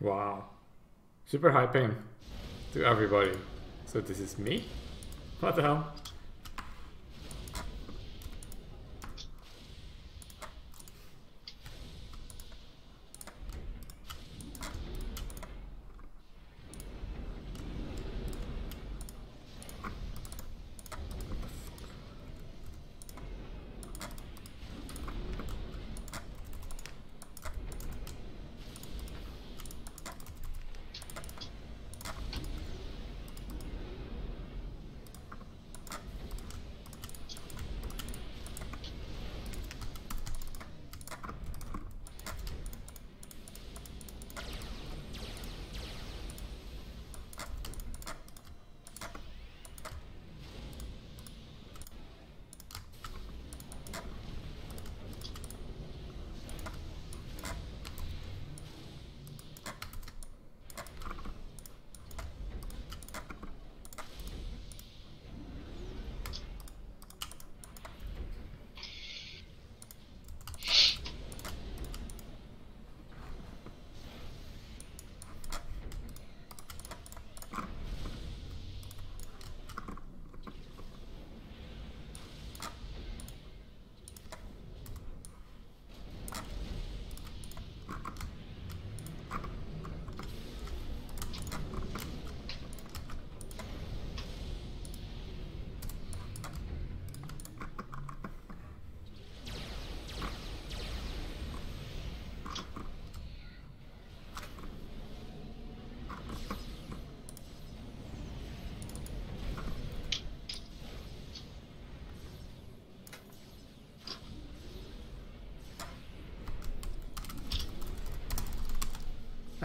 Wow. Super high ping to everybody. So this is me? What the hell?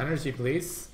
Energy, please.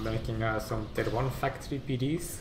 Making uh, some Tier 1 factory PDs.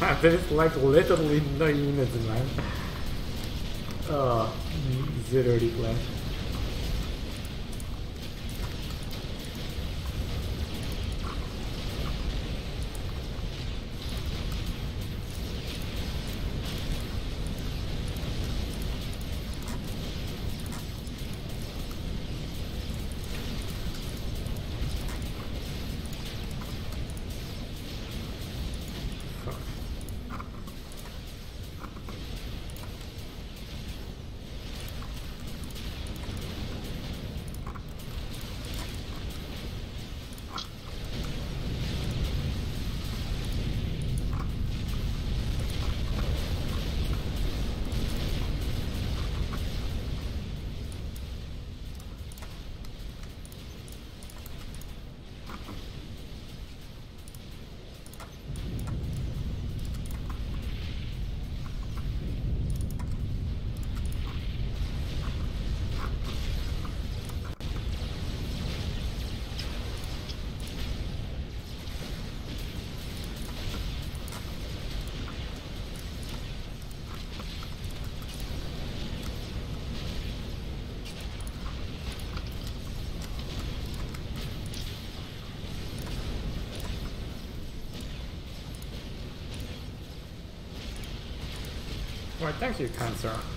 Ah, There's like literally no units, man. Oh, uh, zero replay. Why, thank you, kind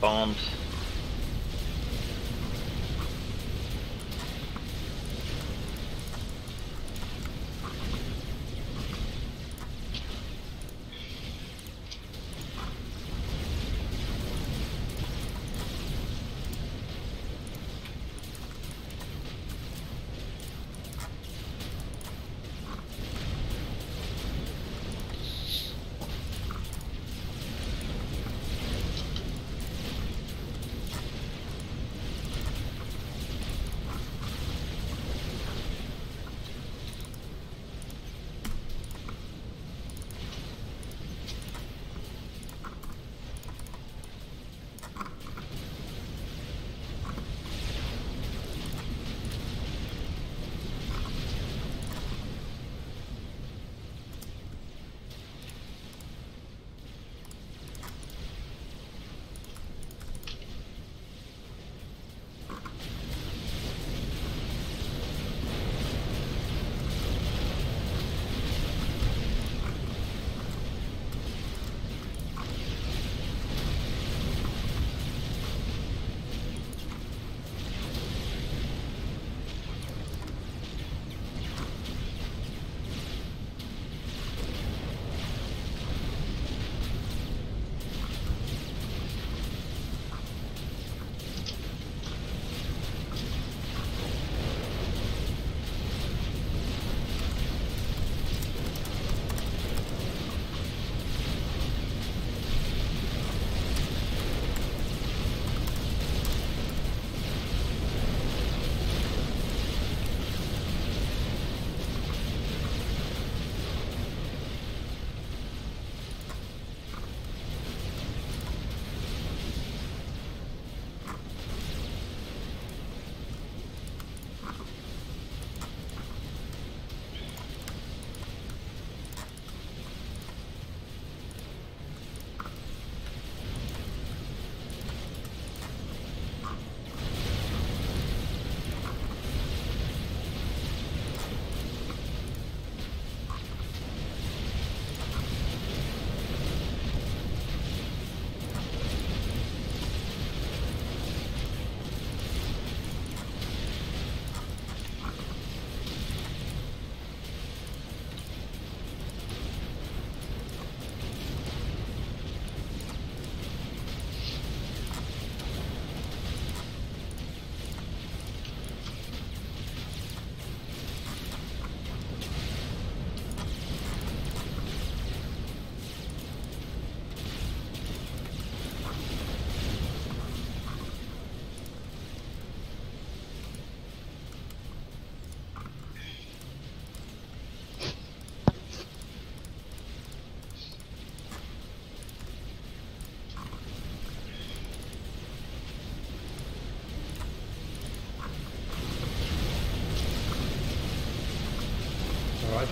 sir.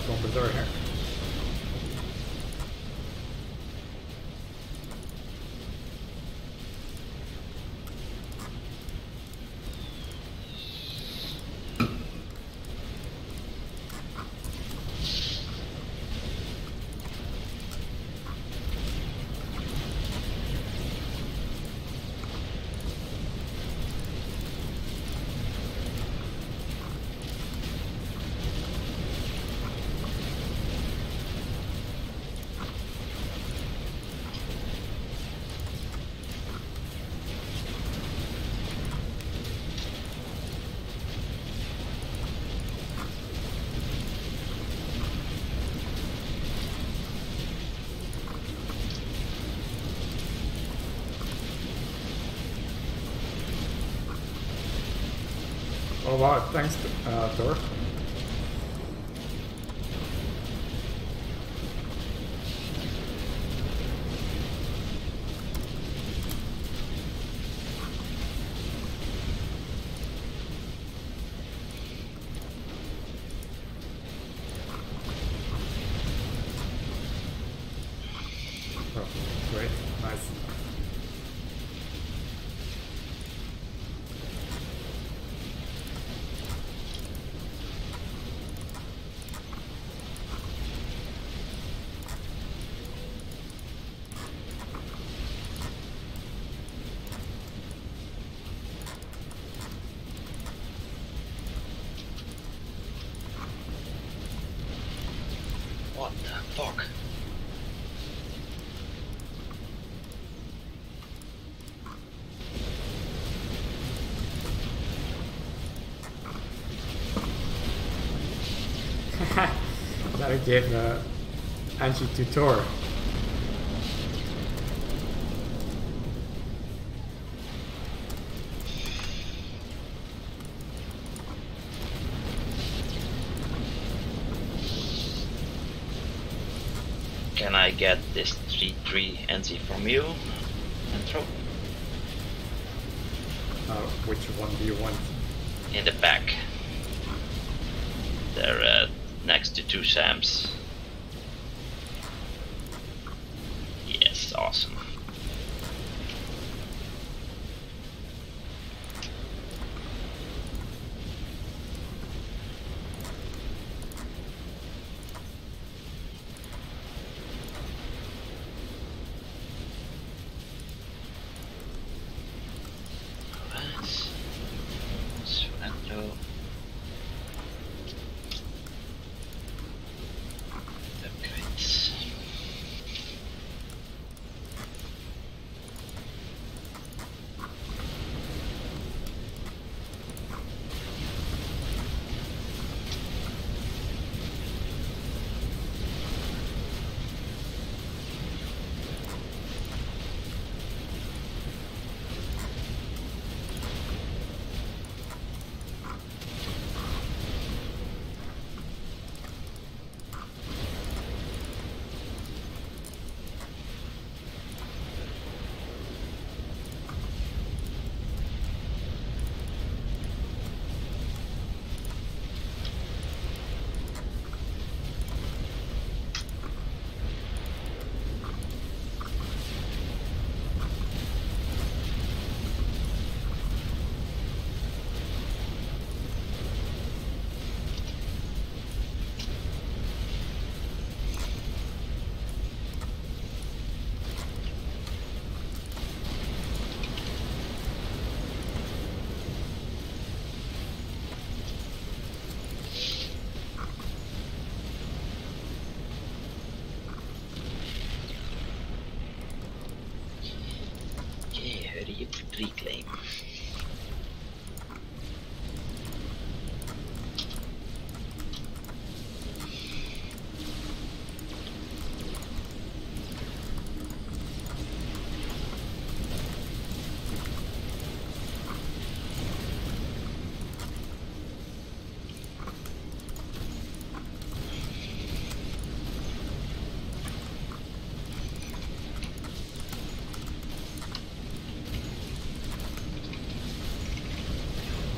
Gate spawned. Oh wow, thanks, uh, Thor. Gotta give uh, Angie tutor. Can I get this 3-3 NC from you? And throw Uh, which one do you want? in the back. Two Sams. Yes, awesome. Alright. Surrender. Upgrades. Yeah, hurry up, reclaim.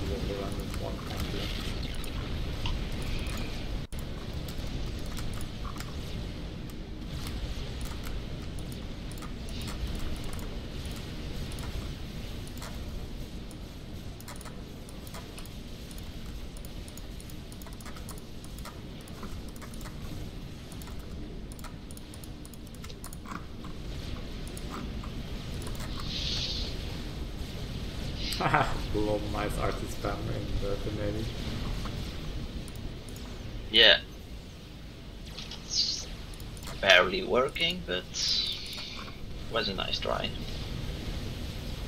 We'll run with one counter. Blow nice artist spam in the community. Yeah. It's barely working, but was a nice try.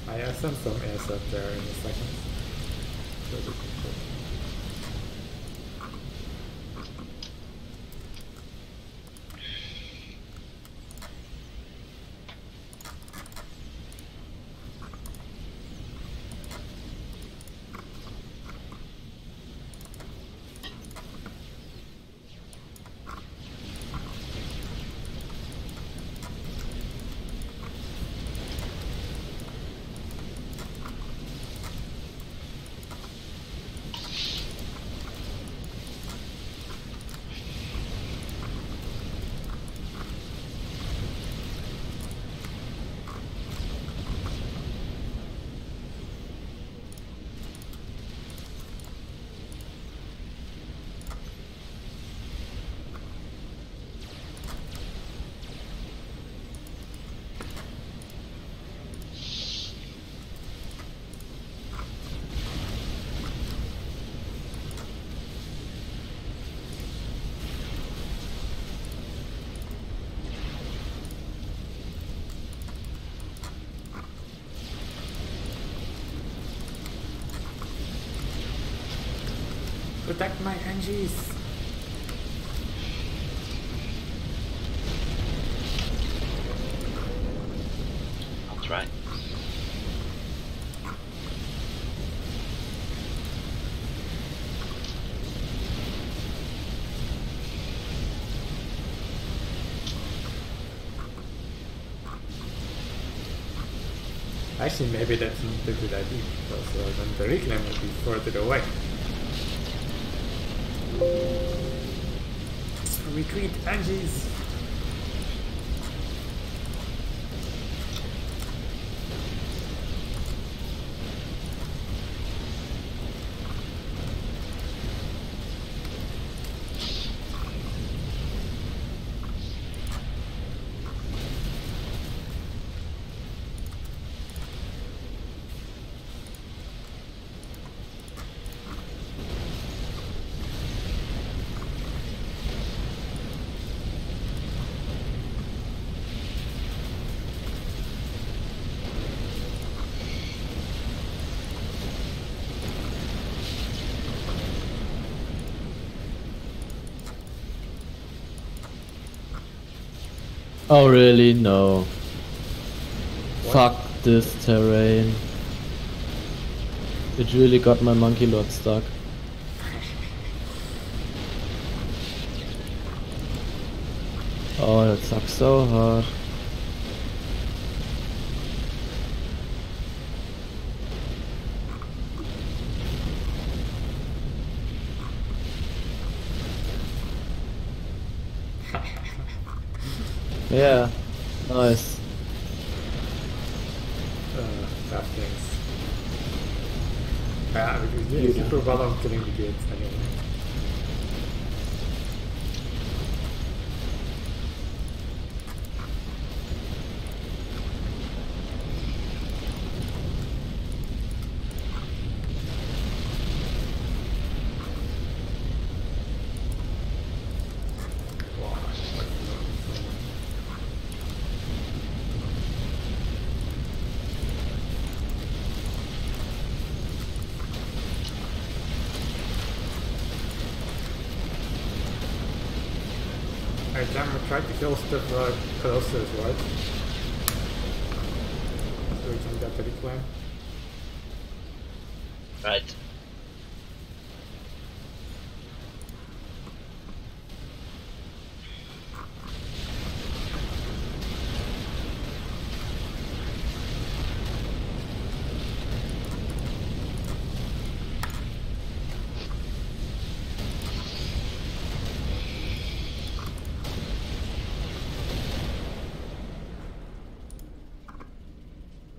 I sent some ASF there in a second. Protect my engies! I'll try. Actually, maybe that's not a good idea, because uh, then the reclaim will be further away. Retreat, engies! Oh really? No. Fuck this terrain. It really got my Monkeylord stuck. Oh, that sucks so hard. Yeah, nice. Uh, you're Yeah. super well on killing the gates anyway. Wow, what- Alright, Jam, try to kill stuff uh, closer, right? So we can get the reclaim. Right.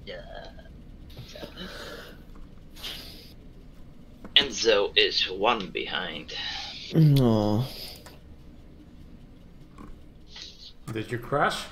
Yeah. Enzo is one behind. No. Did you crash?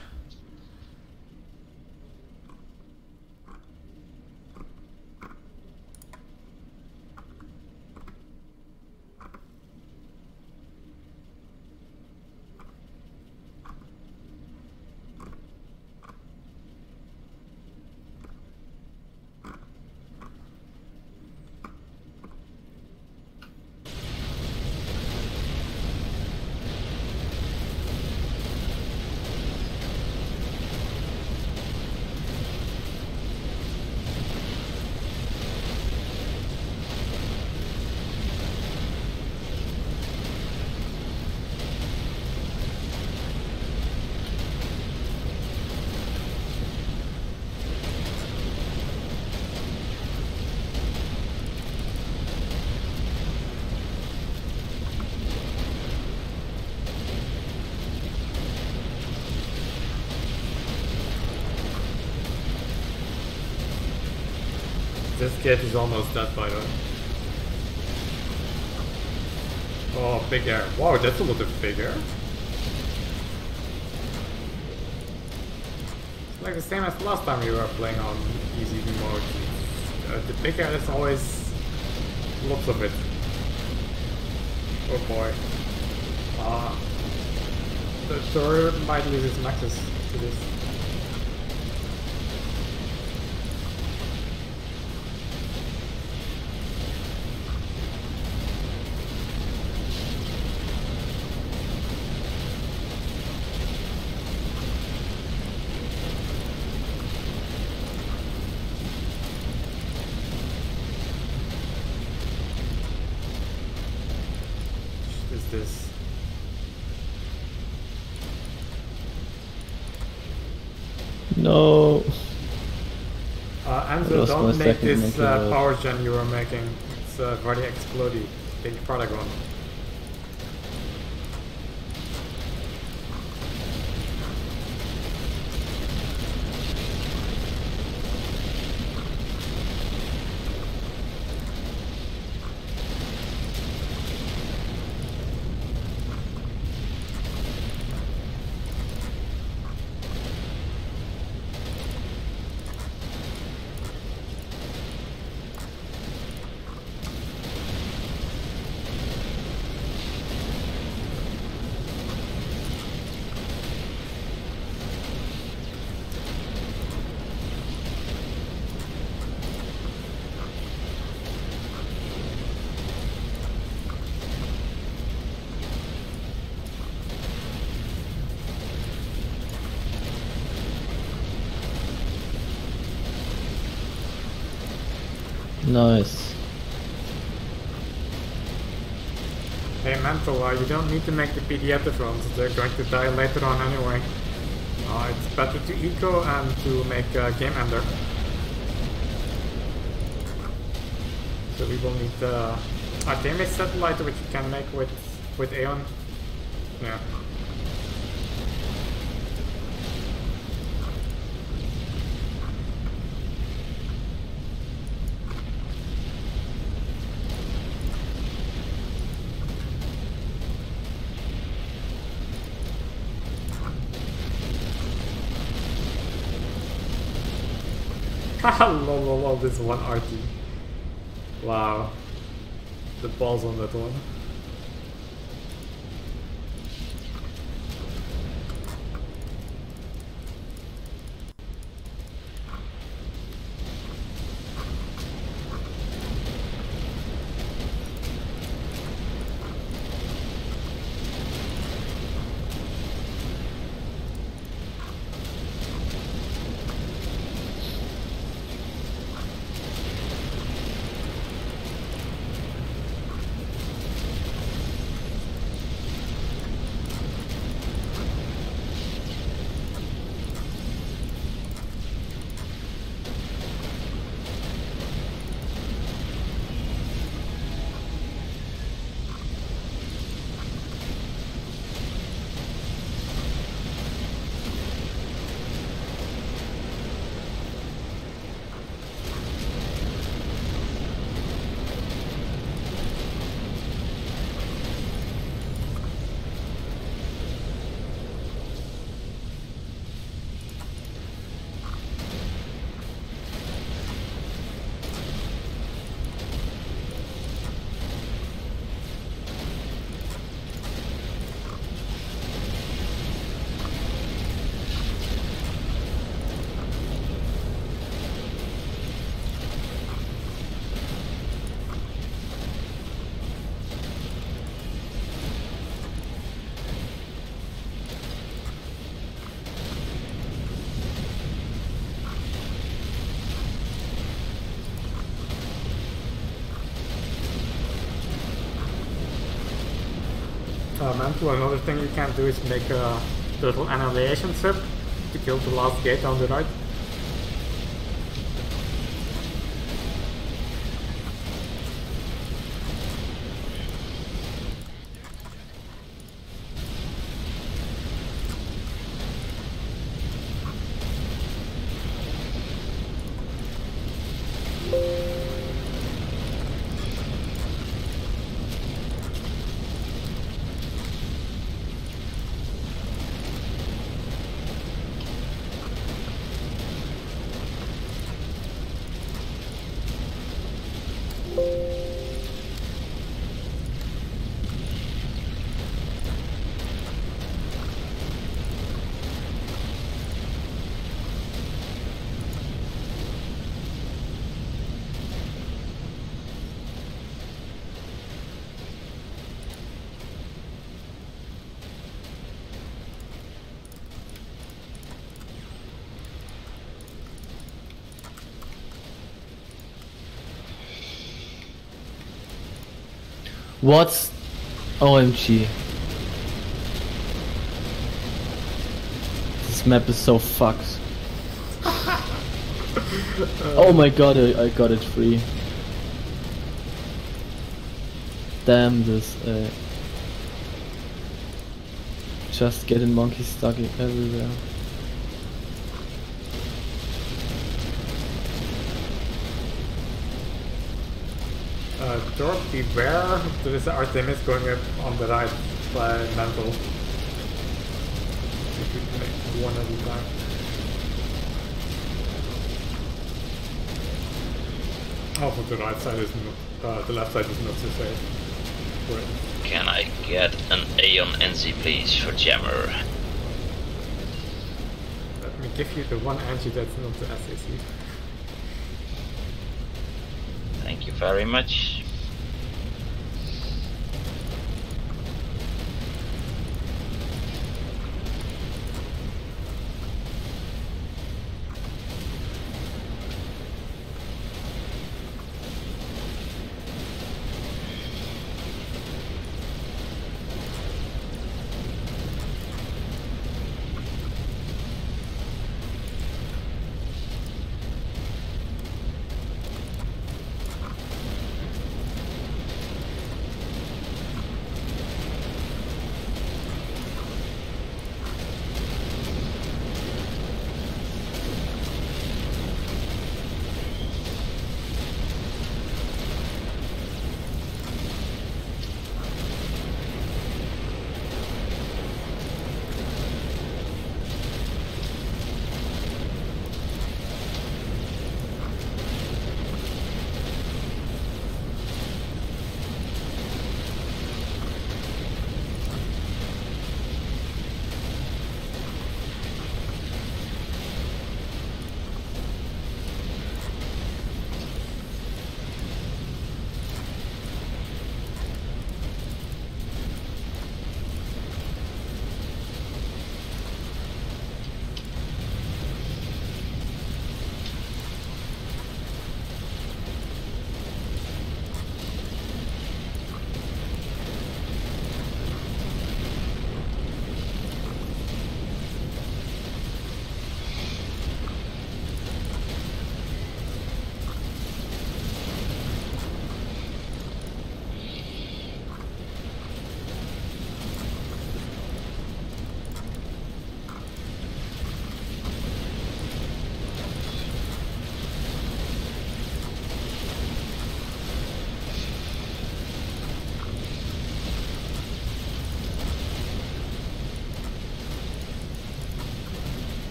This gate is almost dead, by the way. Oh, big air. Wow, that's a lot of big air. It's like the same as last time we were playing on easy mode. Uh, the big air is always lots of it. Oh boy. Uh, the turret might lose its nexus to this. No. Uh, I Enzo, lost my don't make this uh, power gen you were making. It's uh, very explodey. Think Paragon. Don't need to make the pediatrons. They're going to die later on anyway. Uh, it's better to eco and to make a game ender. So we will need uh, a satellite which you can make with with Aeon. Yeah. Lol, lol, lol, this one RT. Wow. The balls on that one. Mantle, another thing you can do is make a little annihilation trip to kill the last gate on the right. What? OMG. This map is so fucked. oh my god, I, I got it free. Damn this. Uh, just getting monkeys stuck everywhere. Uh, Dork, beware. There is Artemis going up on the right by Mantle. If you can make one at a time. Oh, the right side is not, uh, the left side is not so safe. Right. Can I get an A on NC please for Jammer? Let me give you the one entry that's not the SAC. Thank you very much.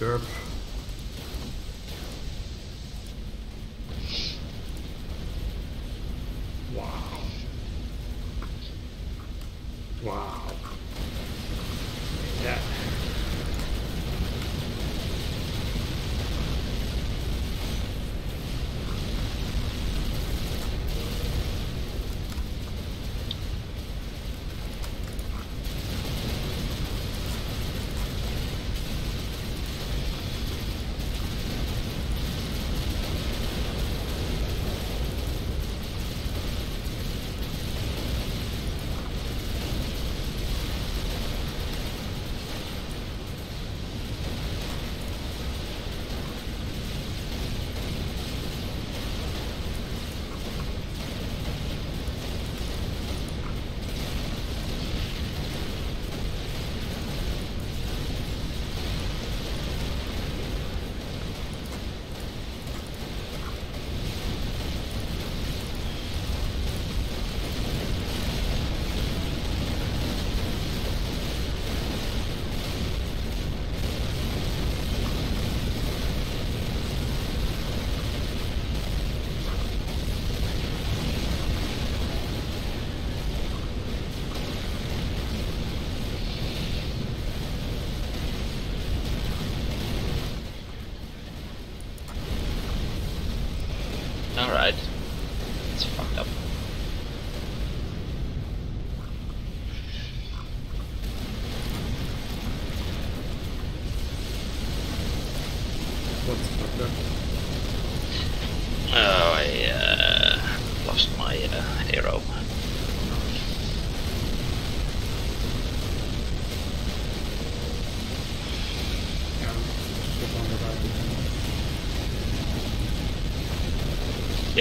Derp.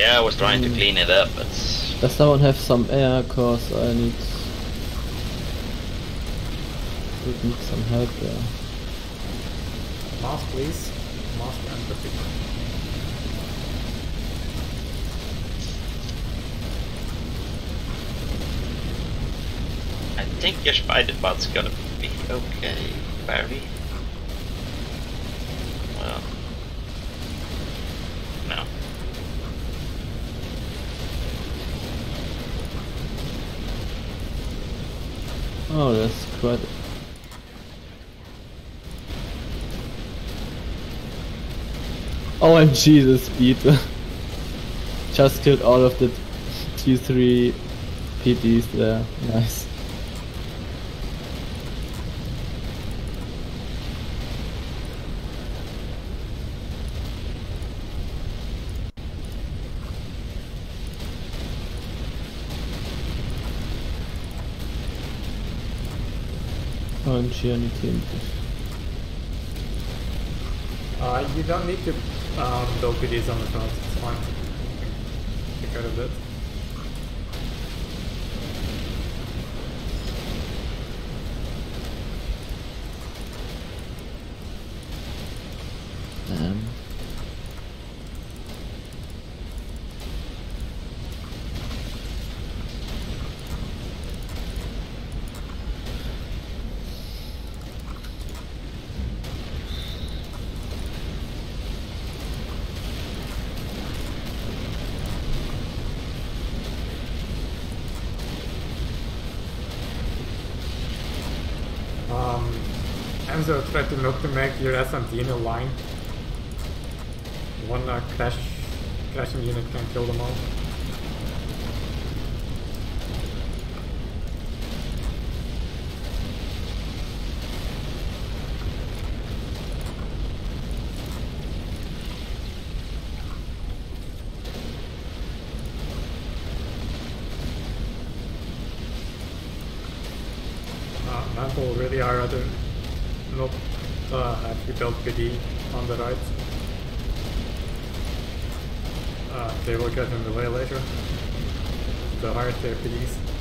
Yeah, I was trying to Hmm. clean it up, but Does someone have some air? Cause I need... Would need some help there. Mask, please. Mask and the big. I think your spider bot's gonna be okay, Barry. Well, no. Oh, that's quite... OMG, the speed. Just killed all of the T3 PDs there. Nice. To input. Uh, you don't need to um, build PDs on the front, it's fine. Get rid of it. Damn. Um, Enzo tried to not to make your SMD in a line. One uh, crash, crashing unit can kill them all. Uh, Mantle really are rather not uh, have you built PD on the right. Uh, they will get in the way later. The higher their tier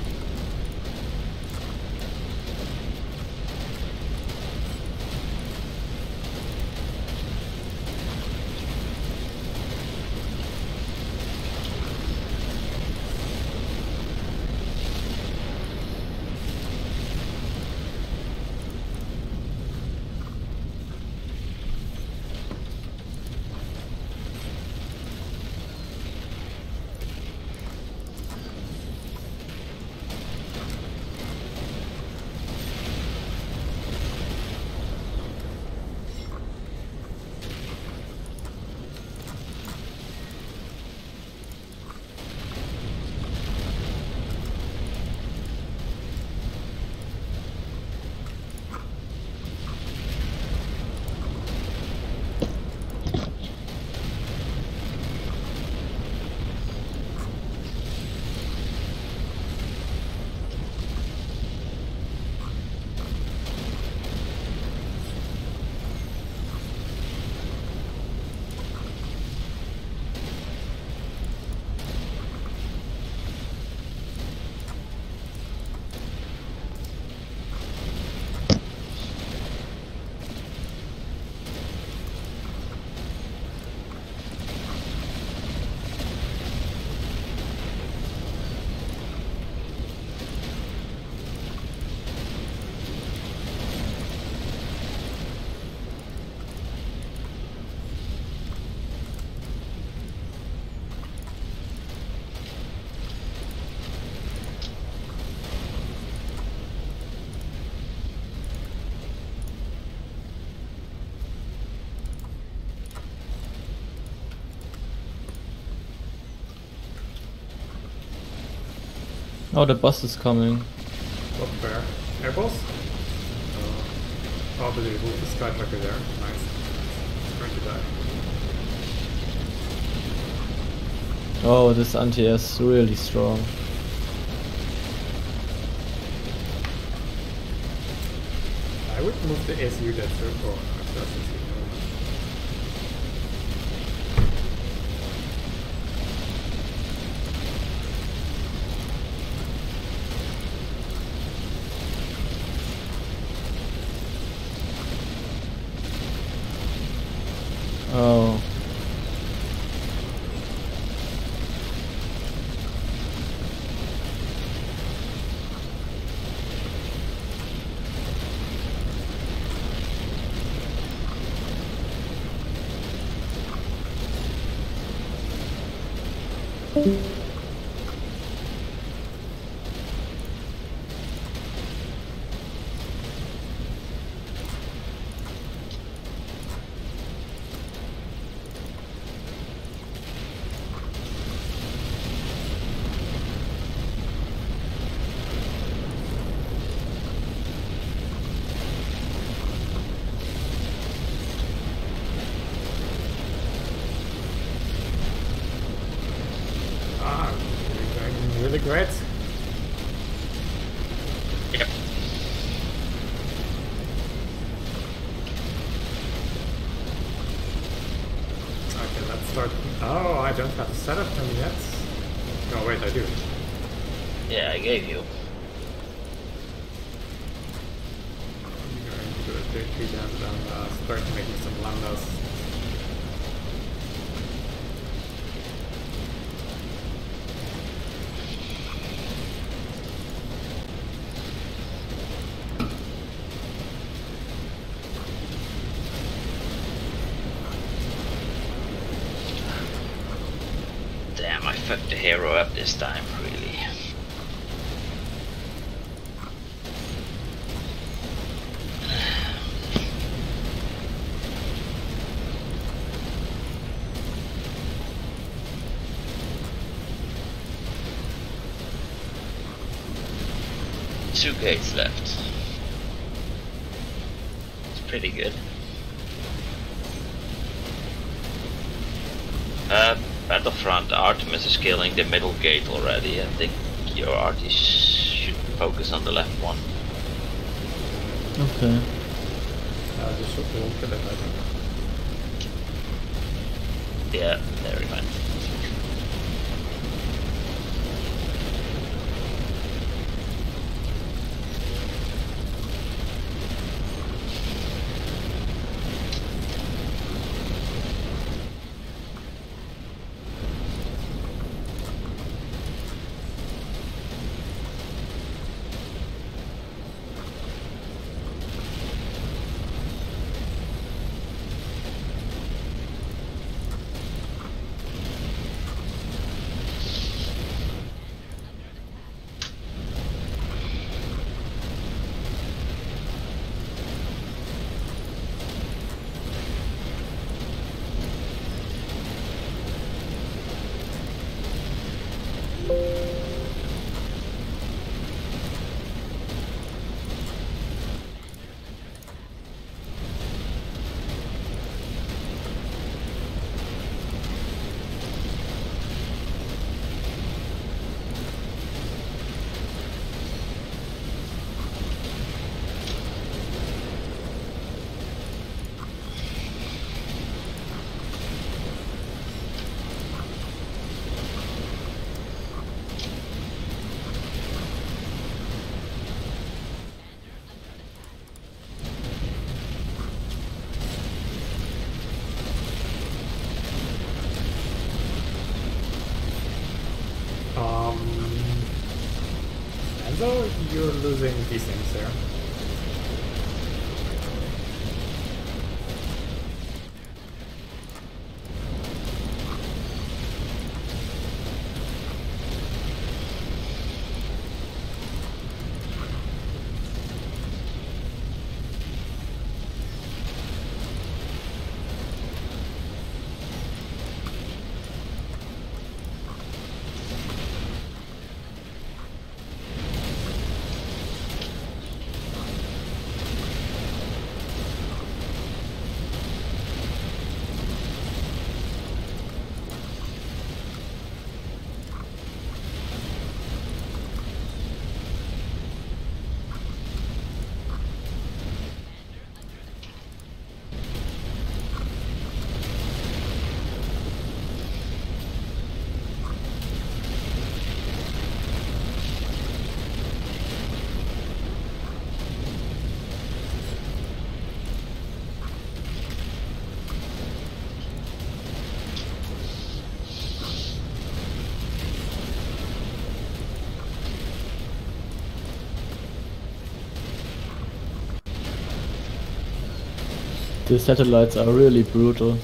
Oh, the bus is coming. What. Oh, the there. Nice. To die. Oh, this anti is really strong. I would move the SU that's so far. this time really. Two gates left. It's pretty good. Uh, at the front, Artemis is killing the middle gate already. I think your arty should focus on the left one. Okay. Yeah, there we go. Satellites are really brutal.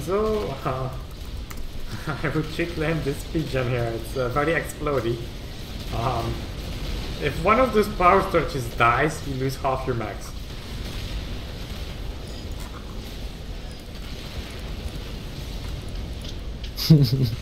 So I would trick land this PGen here. It's uh, very explodey. Um, if one of those power torches dies, you lose half your max.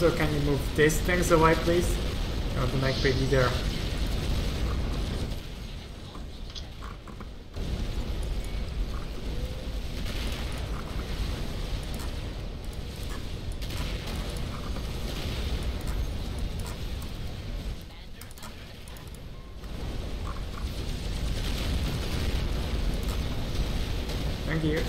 Enzo, can you move these things away, please? I want to make Piggy there. Thank you.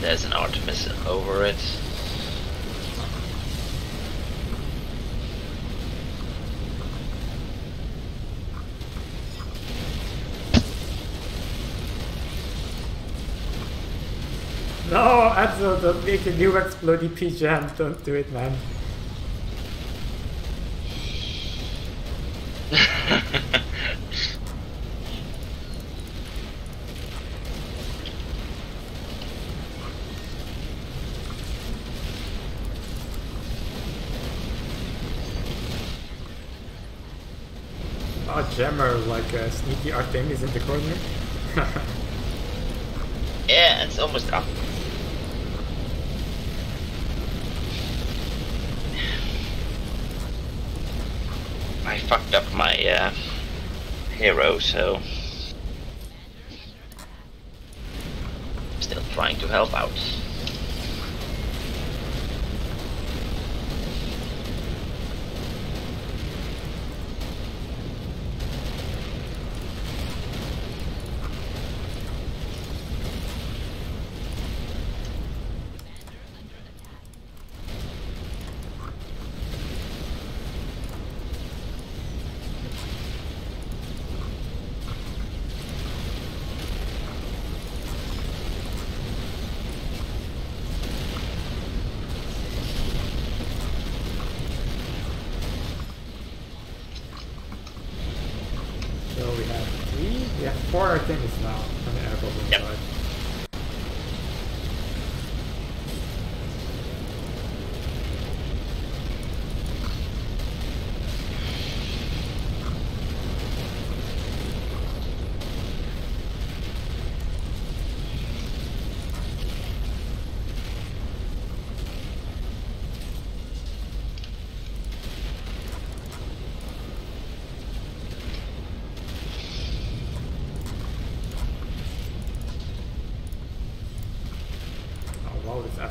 There's an Artemis over it. No, Enzo, don't make a new explodey PGen. Don't do it, man. Oh, Jammer, like a sneaky Artemis in the corner. yeah, it's almost up. I fucked up my uh, hero, so still trying to help out. So we have three, we have four Artemis now on the air bubble Yep. side.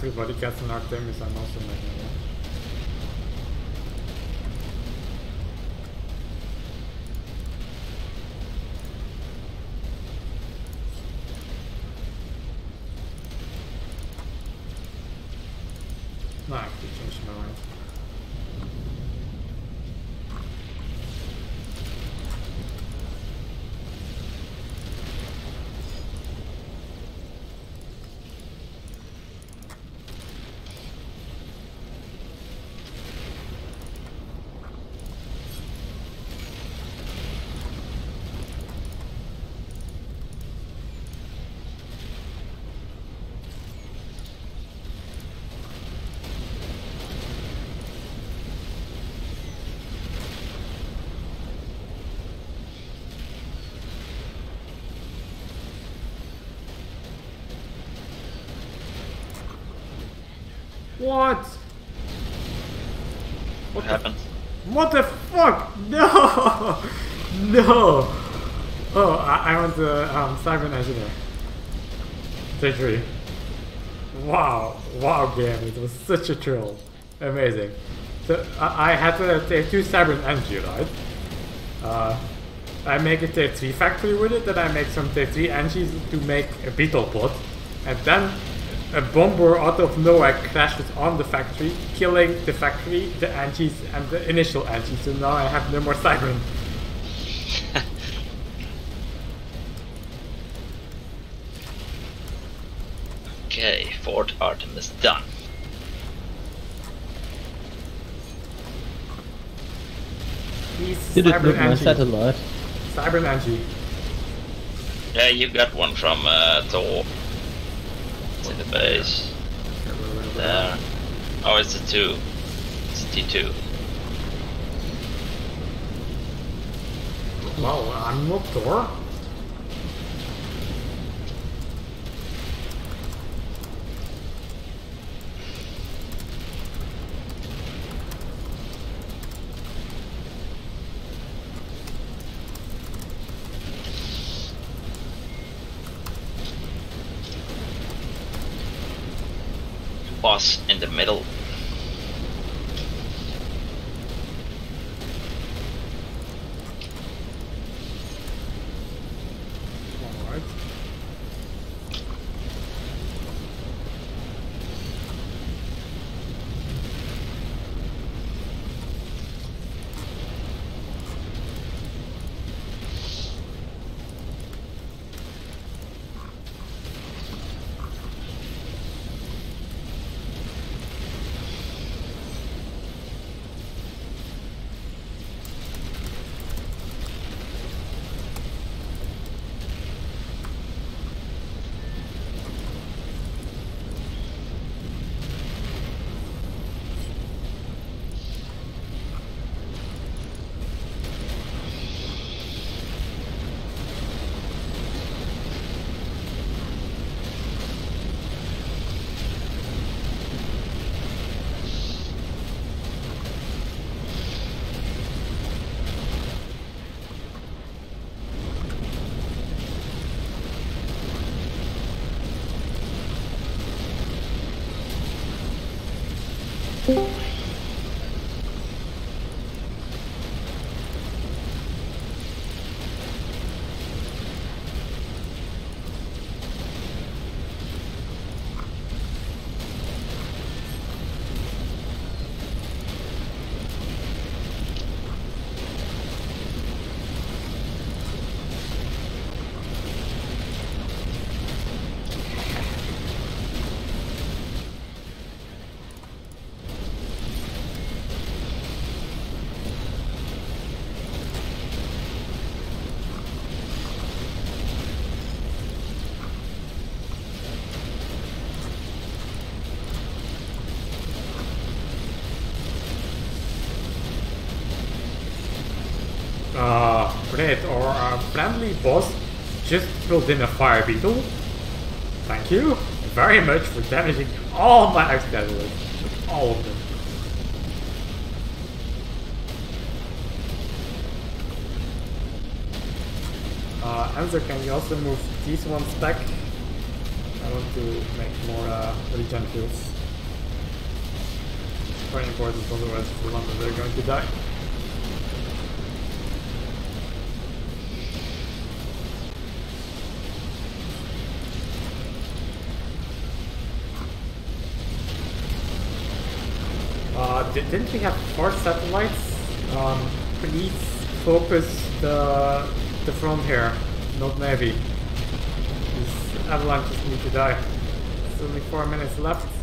Everybody gets an Artemis, I'm also making one. No, I actually changed my mind. What? What happened? What the fuck? No! No! Oh, I, I want the um, Cybran Engineer. Victory. Wow, wow, game! It was such a thrill, amazing. So I, I had to take two Cyber energy, right? Uh, I make a tier 3 factory with it, then I make some tier 3 engines to make a beetle pod, and then a bomber out of nowhere crashes on the factory, killing the factory, the engines, and the initial engines. So now I have no more siren. Okay, Fort Artemis done. These Did it Cybran with my satellite? Cybran engine. Yeah, you got one from uh, Thor. In the base. There. Oh, it's a 2. It's a T2. Wow, I'm not In the middle. Friendly boss just pulled in a fire beetle. Thank you very much for damaging all my externals. All of them. Uh, Enzo, can you also move these ones back? I want to make more uh, regen fields. Very important, otherwise for London they're going to die. Uh, di- didn't we have four satellites? Um, please focus the the front here, not Navy. These avalanches need to die. It's only four minutes left.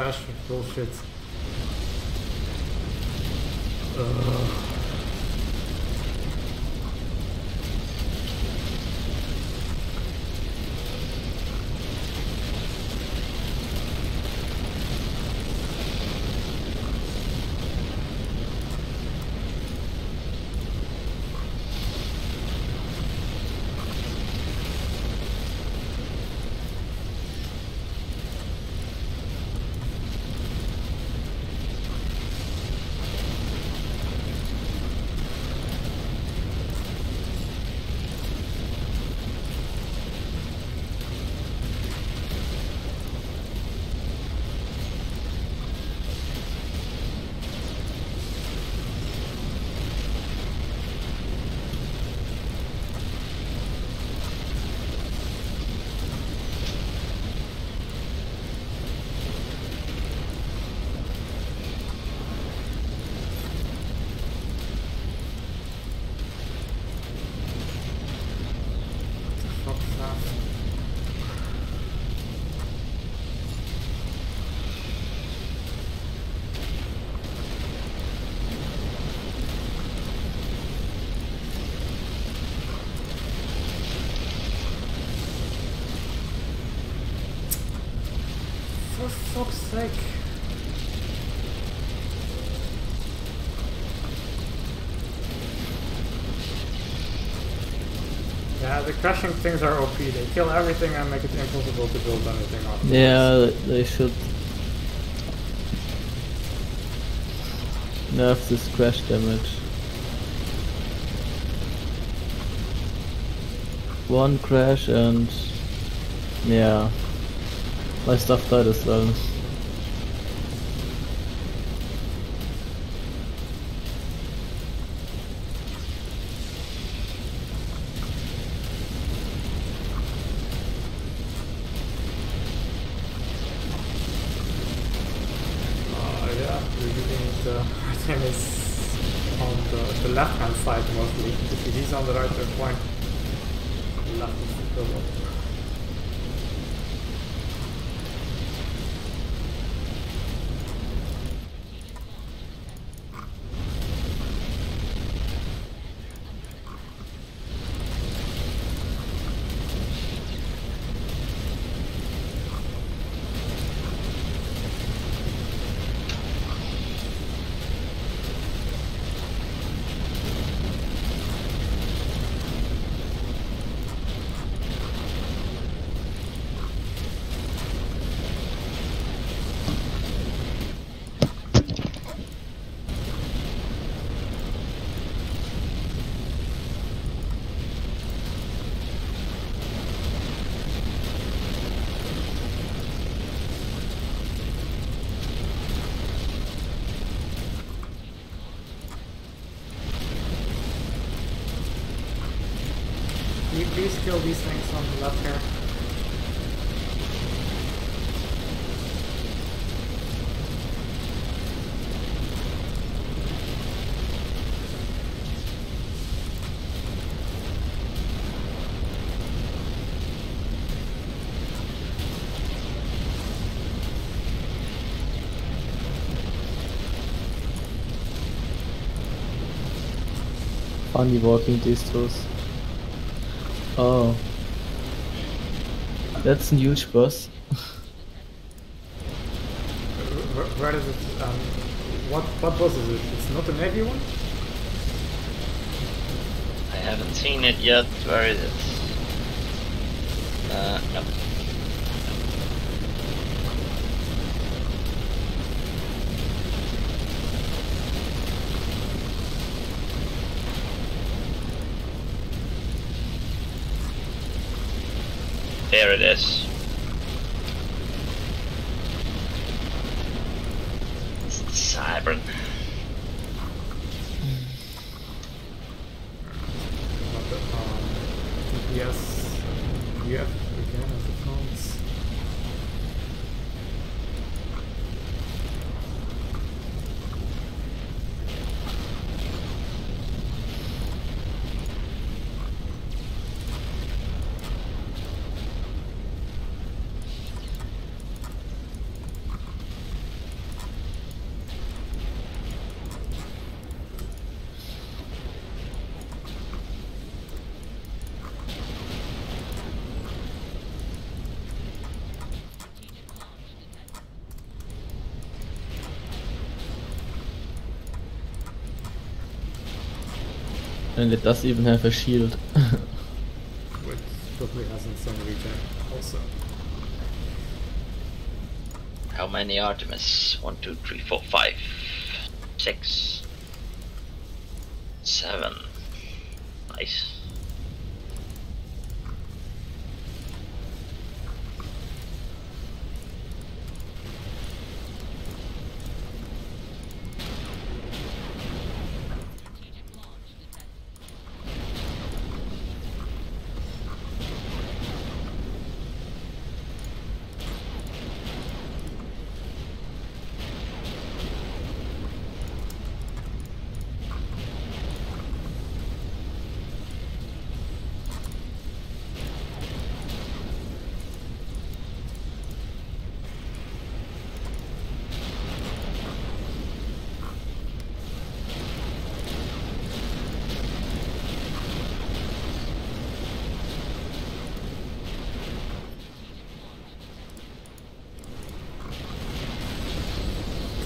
Fucking bullshit. sake. Yeah, the crashing things are OP. They kill everything and make it impossible to build anything off. Yeah, they should nerf this crash damage. One crash and yeah, my stuff died as well. Please kill these things on the left here? Funny walking distros. Oh. That's a huge boss. Where, where is it? Um, what what boss is it? It's not an navy one. I haven't seen it yet. Where is it? Uh, no. There it is. It's the Cybran. Not the um, TPS. UEF again as it counts. And it does even have a shield. Which probably hasn't some regen also. How many Artemis? One, two, three, four, five, six, seven. Nice.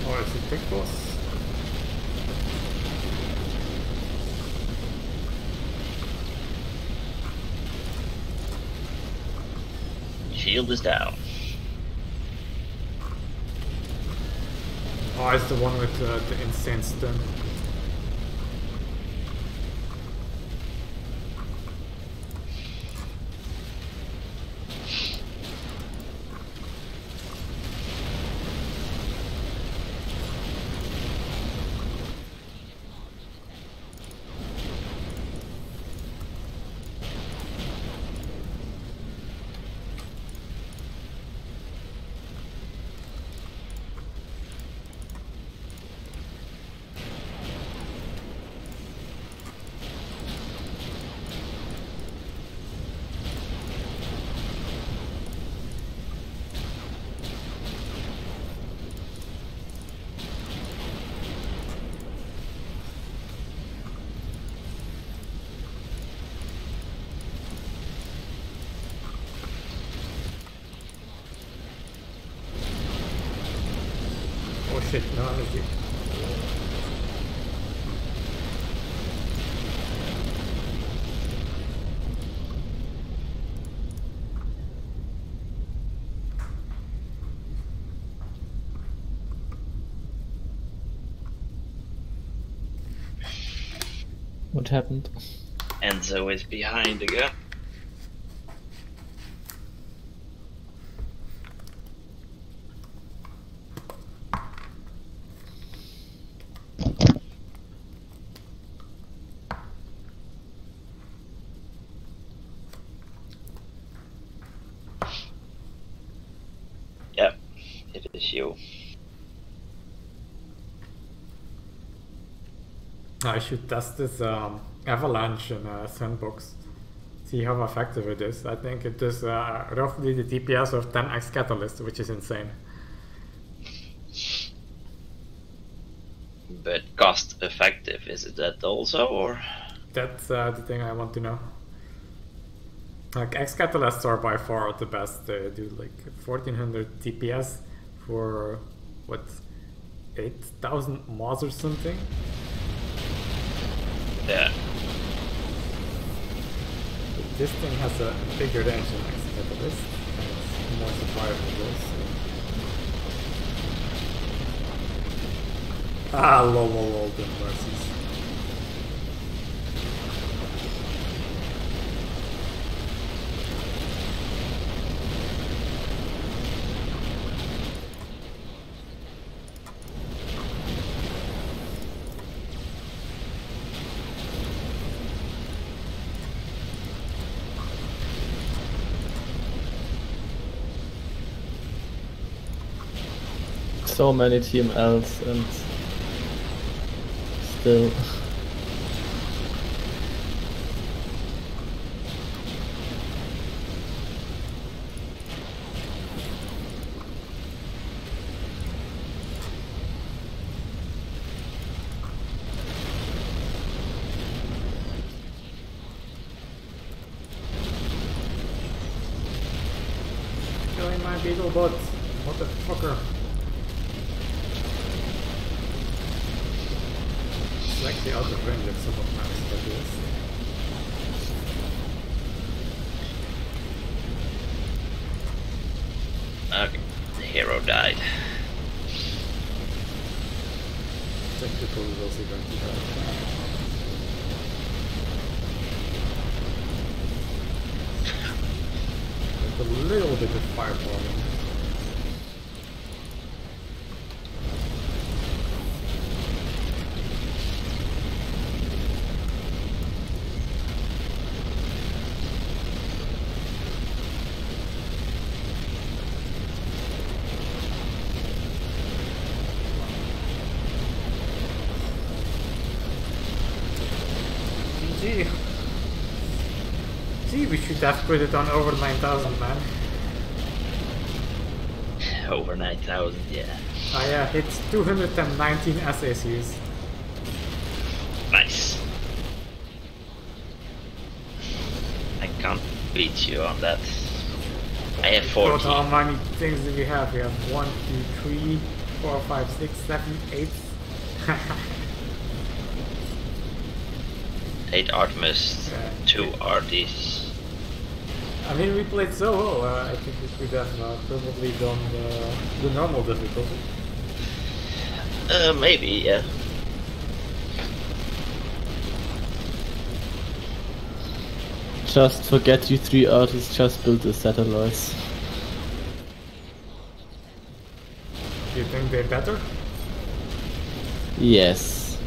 Oh, it's a big boss. Shield is down. Oh, it's the one with uh, the incense stun. Oh shit, no energy. What happened? Enzo is behind again. Yep, it is you. I should test this um, avalanche in uh, Sandbox. See how effective it is. I think it is uh, roughly the DPS of 10x Catalyst, which is insane. But cost effective, is it that also, or? That's uh, the thing I want to know. Like X Catalysts are by far the best. They do like 1400 DPS for what 8000 mods or something. Yeah. This thing has a bigger engine than X Catalyst. It's more survivable. So. Ah, lol, lol, the mercies. So many TMLs and still. Killing my beetle bot. Motherfucker. It's actually out of range of some of my specialists. Okay, the hero died. Technical is also going to die. With a little bit of fireballing. GG. Gee, we should have put it on over 9000, man. Over 9,000, yeah. I yeah, it's 219 SACs. Nice. I can't beat you on that. I have But 40. how many things do we have? We have 1, 2, 3, 4, 5, 6, 7, 8. 8 Artemis, Yeah. 2 RDs. I mean, we played so well. Uh, I think we could have uh, probably done the, the normal difficulty. Uh, maybe, yeah. Just forget you three artists, just build the satellites. Do you think they're better? Yes.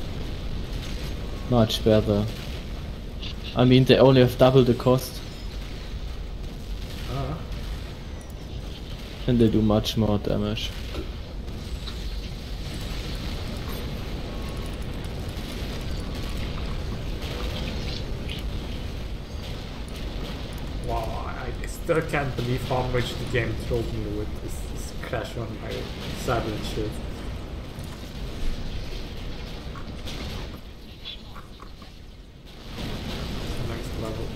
Much better. I mean, they only have double the cost, Uh, and they do much more damage. wow, I, still can't believe how much the game trolled me with this, this crash on my silent shit. Next level.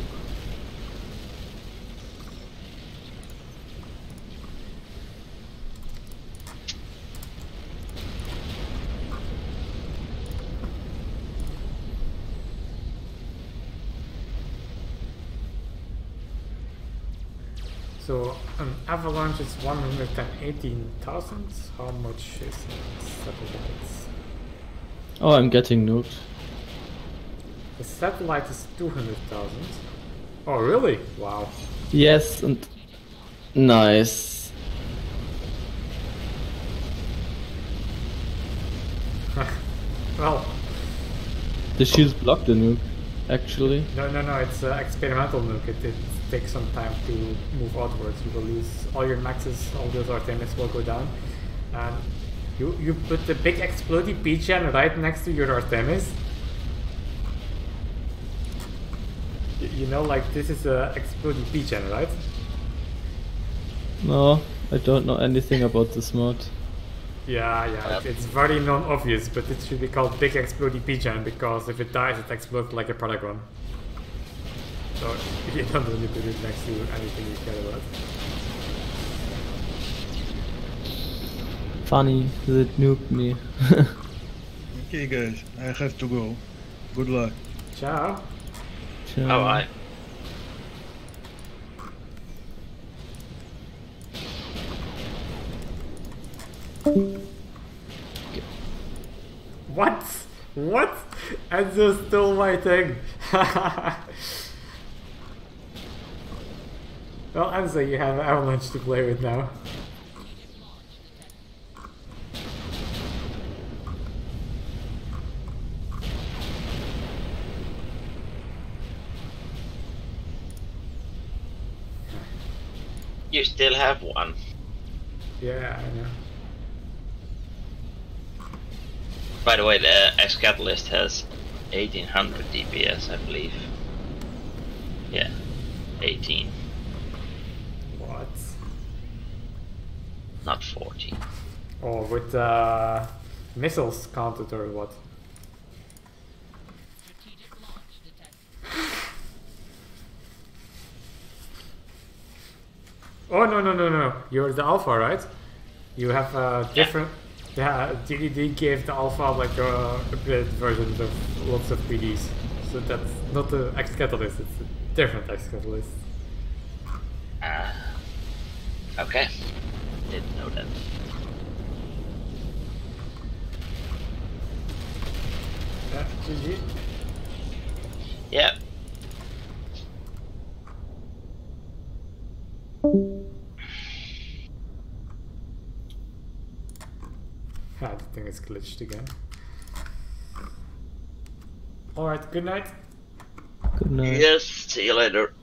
So avalanche is 118,000. How much is satellites? Oh, I'm getting nuked. The satellite is 200,000. Oh really? Wow. Yes, and nice. well, The shields blocked the nuke, actually. no, no, no. It's uh, experimental nuke. It, it takes some time to move outwards. You will lose all your maxes. All those Artemis will go down. And you you put the big explodey P-gen right next to your Artemis. Y- You know, like this is a explodey P-gen, right? No, I don't know anything about this mod. Yeah, yeah, it- it's very non-obvious, but it should be called Big Explodey Pigeon because if it dies, it explodes like a Paragon. So you don't really put it next to anything you care about. Funny, that it nuked me. Okay, guys, I have to go. Good luck. Ciao. Ciao. Alright. What? What? Enzo stole my thing. well, Enzo, you have Avalanche to play with now. You still have one. Yeah, I know. By the way, the X Catalyst has 1800 DPS, I believe. Yeah, 18, What? not 14. Oh, with uh, missiles counted or what? Oh no no no no! You're the alpha, right? You have a different. Yeah, DDD gave the alpha like uh, upgraded versions of lots of PDs. So that's not the X Catalyst. It's a different X Catalyst. Ah. okay. Didn't know that. Yeah, GG. Yeah. Ah, the thing is glitched again. Alright, good night. Good night. Yes, see you later.